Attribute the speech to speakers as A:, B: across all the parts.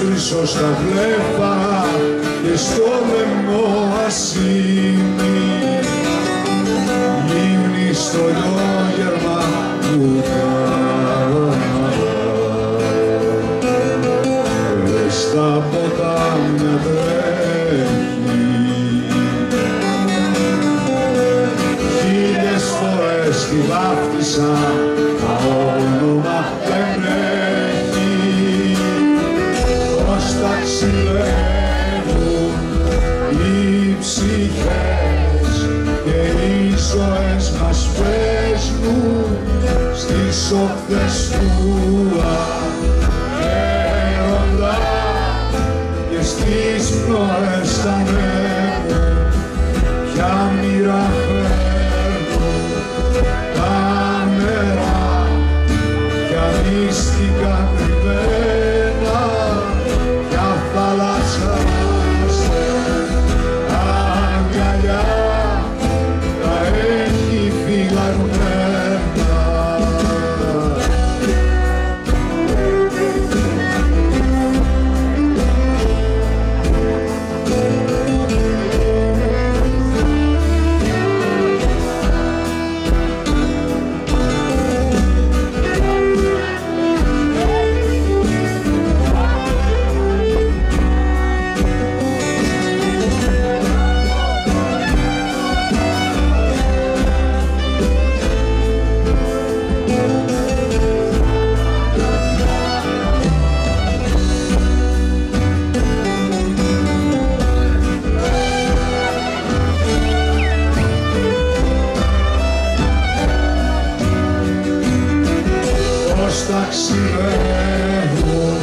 A: πίσω στα βλέφα και στο λαιμό ασύνη ψυχές και οι ζωές μας παίζουν στις όχθες του στις πνοές τα ανέβουν ποια μοίρα φέρνουν τα νερά ποια μυστικά ταξιδεύουν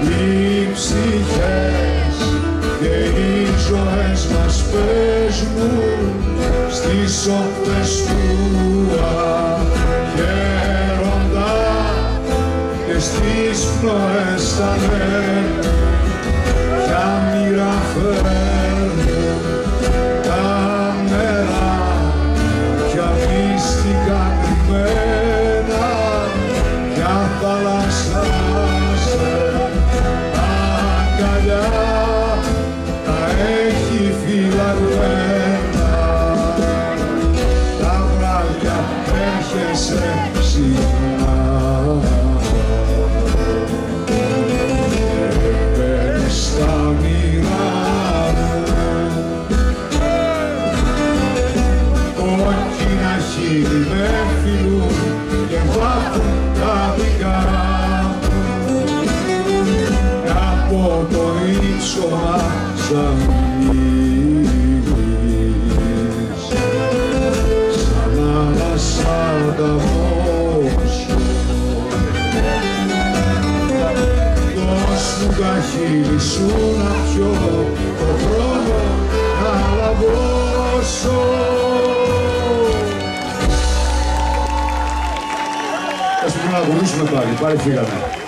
A: οι ψυχές και οι ζωές μας παίζουν στις όχθες έρχεσαι συχνά Μπαίνεις στα μοιρά μου. Κόκκινα χείλη με φιλούν και βάφουν τα δικά μου. Από το ύψωμα σαν μείνεις μου τα χείλη σου να πιω το χρόνο να λαβώσω Ας πούμε να πουλήσουμε πάλι, πάλι φύγαμε.